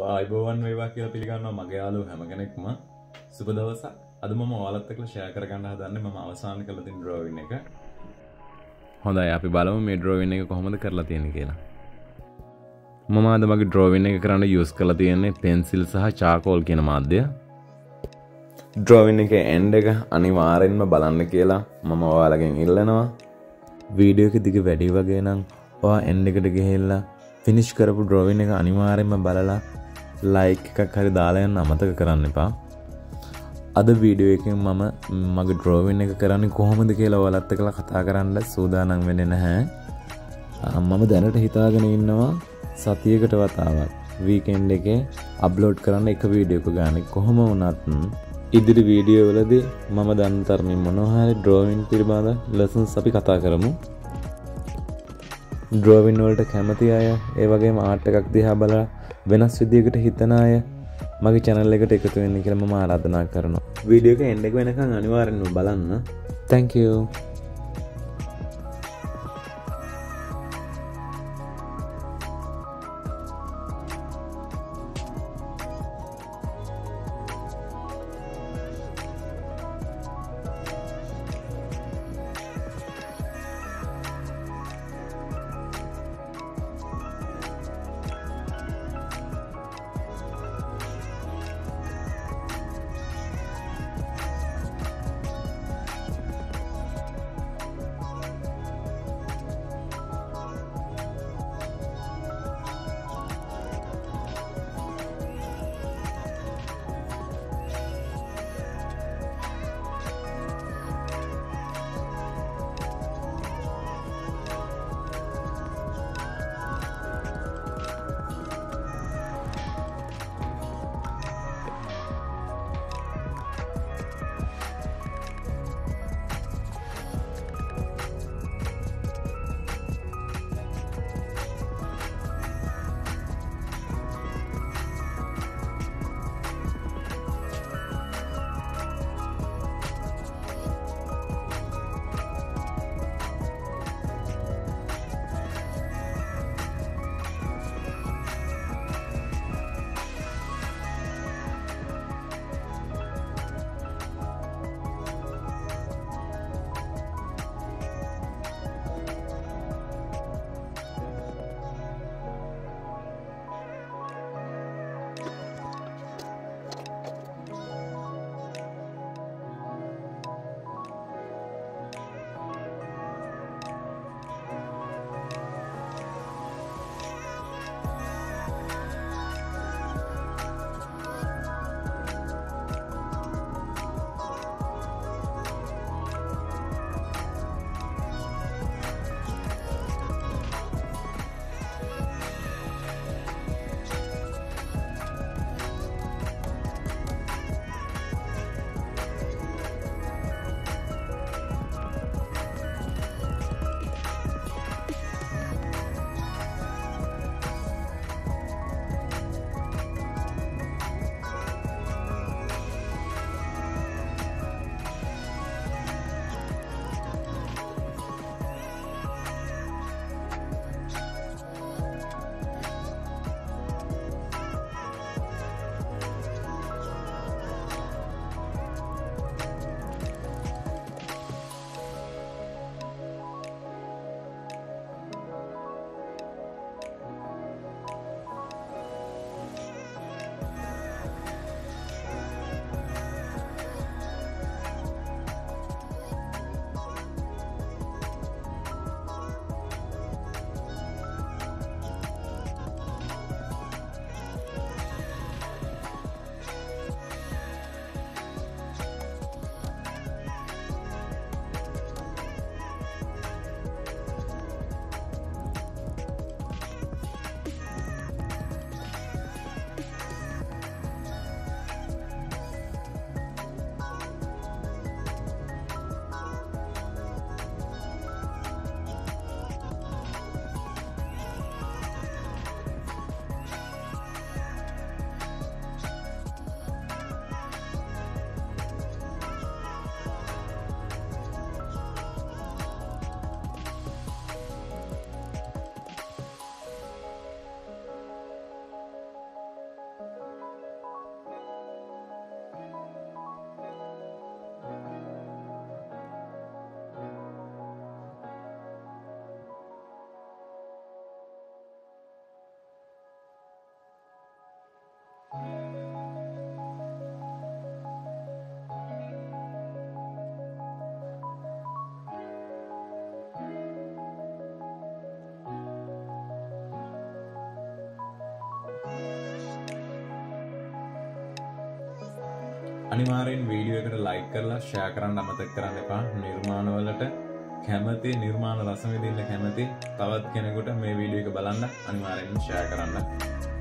අයිබෝවන් වේවා කියලා පිළිගන්නවා. මගේ යාලු හැම කෙනෙක්ම. සුබ දවසක්. අද මම ඔයාලත් එක්කලා ෂෙයා කරගන්න හදන්නේ මම අවසාන කළ තියෙන ඩ්‍රෝවින් එක. හොඳයි අපි බලමු මේ ඩ්‍රෝවින් එක කොහොමද කරලා තියෙන්නේ කියලා. මම අද මගේ ඩ්‍රෝවින් එක කරන්න යූස් කරලා තියෙන්නේ පෙන්සිල් සහ චාකෝල් කියන මාධ්‍ය. ඩ්‍රෝවින් එක එන්ඩ එක අනිවාරෙන්ම බලන්න කියලා මම ඔයාලගෙන් ඉල්ලනවා. වීඩියෝ එක දිග වැඩි වගේ නම් ඔයා එන්ඩ එකට ගෙහෙල්ලා ෆිනිෂ් කරපු ඩ්‍රෝවින් එක අනිවාරෙන්ම බලලා ලයික් එකක් හරි දාලායන්න අමතක කරන්න එපා. අද වීඩියෝ එකින් මම මගේ ඩ්‍රෝවින් එක කරන්න කොහොමද කියලා ඔලත්ත කළ කතා කරන්න සූදානන් වෙන නැහැ. මම දැනට හිතාගෙන ඉන්නවා සතියකට වතාවක්. වීකෙන්ඩ එක අබ්ලෝඩ් කරන්න එක වීඩියෝක ගානෙ කොහොම වනත් ඉදිරි වීඩියෝවලදී මම දන්න තරමින් මොනොහරි ඩ්‍රෝවින් පිළිබඳ ලසන් අපි කතා කරමු. ඩ්‍රෝවින් වලට කැමති අය ඒ වගේ ආට් එකක් දිහා බල වෙනස් විදියකට හිතන අය මගේ චැනල් එකට එකතු වෙන්න කියලා මම ආරාධනා කරනවා. වීඩියෝ එක එන්ඩ එක වෙනකම් අනිවාර්යෙන්ම බලන්න. Thank you අනිවාරෙන් වීඩියෝ එකට ලයි කරලා ෂෑ කරන්න අමතක් කරන්න එපා. නිර්මාණවලට කැමති නිර්මාණ රසවිදින්න කැමති තවත් කෙනෙකුට මේ වීඩියෝ එක බලන්න අනිවාරෙන් ෂෑ කරන්න.